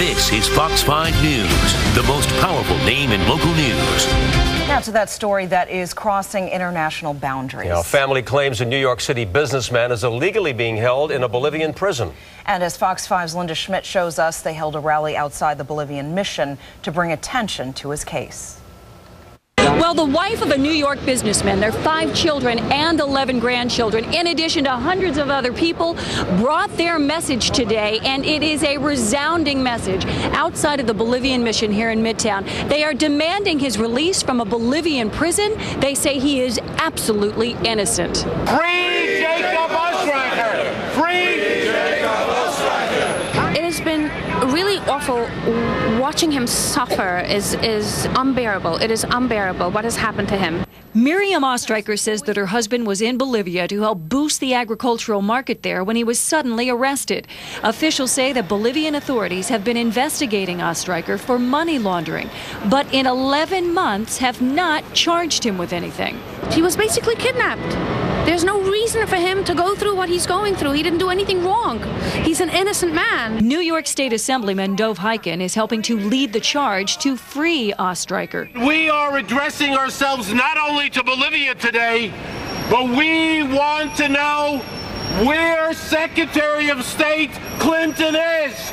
This is Fox 5 News, the most powerful name in local news. Now to that story that is crossing international boundaries. You know, family claims a New York City businessman is illegally being held in a Bolivian prison. And as Fox 5's Linda Schmidt shows us, they held a rally outside the Bolivian mission to bring attention to his case. Well, the wife of a New York businessman, their five children and 11 grandchildren, in addition to hundreds of other people, brought their message today, and it is a resounding message outside of the Bolivian mission here in Midtown. They are demanding his release from a Bolivian prison. They say he is absolutely innocent. Free Jacob Ostreicher! Free It has been really awful watching him suffer is is unbearable. It is unbearable what has happened to him. Miriam Ostreicher says that her husband was in Bolivia to help boost the agricultural market there when he was suddenly arrested. Officials say that Bolivian authorities have been investigating Ostreicher for money laundering, but in 11 months have not charged him with anything. He was basically kidnapped. There's no reason for him to go through what he's going through. He didn't do anything wrong. He's an innocent man. New York State Assemblyman Dov Hikind is helping to lead the charge to free Ostreicher. We are addressing ourselves not only to Bolivia today, but we want to know where Secretary of State Clinton is.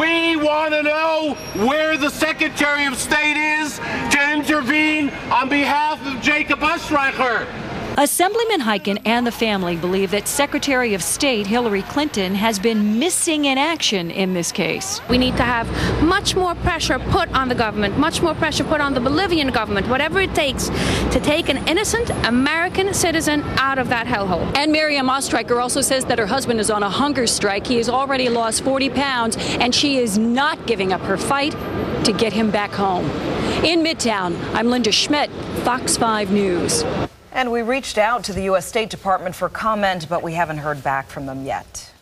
We want to know where the Secretary of State is to intervene on behalf of Jacob Ostreicher. Assemblyman Hikind and the family believe that Secretary of State Hillary Clinton has been missing in action in this case. We need to have much more pressure put on the government, much more pressure put on the Bolivian government, whatever it takes to take an innocent American citizen out of that hellhole. And Miriam Ostreicher also says that her husband is on a hunger strike. He has already lost 40 pounds, and she is not giving up her fight to get him back home. In Midtown, I'm Linda Schmidt, Fox 5 News. And we reached out to the U.S. State Department for comment, but we haven't heard back from them yet.